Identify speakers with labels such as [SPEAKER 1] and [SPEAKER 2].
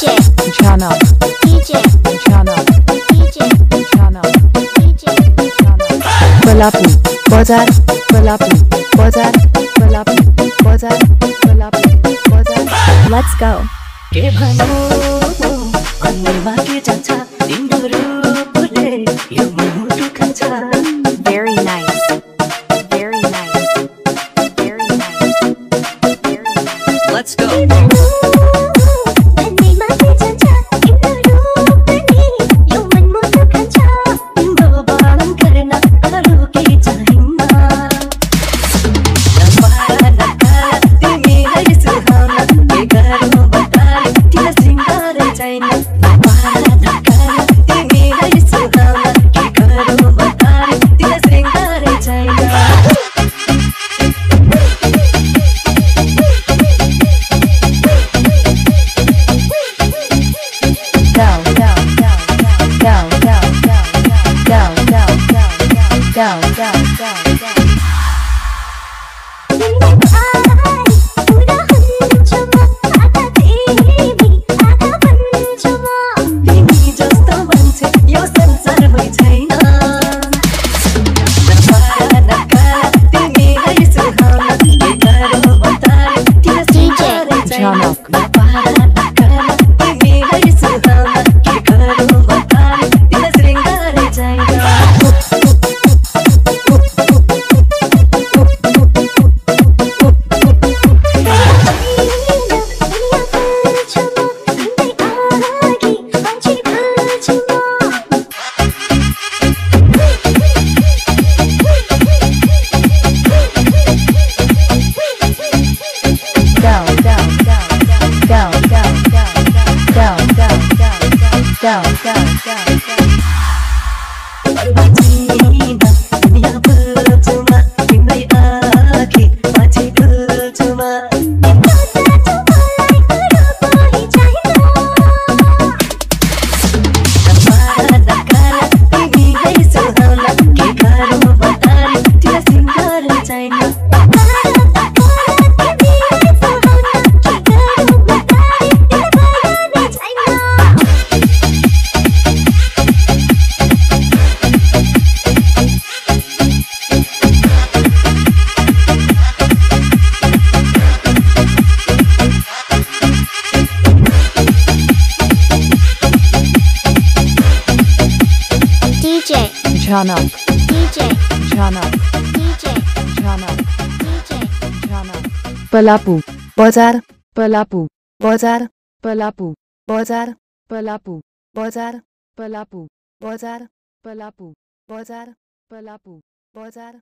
[SPEAKER 1] DJ
[SPEAKER 2] DJ
[SPEAKER 1] DJ DJ
[SPEAKER 2] DJ
[SPEAKER 1] DJ
[SPEAKER 2] DJ
[SPEAKER 3] let's go
[SPEAKER 4] के भनो अनवा के जाछ दिन् दु रु परे Channel. love.
[SPEAKER 2] Jana.
[SPEAKER 1] DJ.
[SPEAKER 2] Jana.
[SPEAKER 1] DJ.
[SPEAKER 2] Jana.
[SPEAKER 1] DJ.
[SPEAKER 2] Jana. Palapu. Bazar. Palapu. Bazar. Palapu. Bazar. Palapu. Bazar. Palapu. Bazar. Palapu. Bazar. Palapu. Bazar.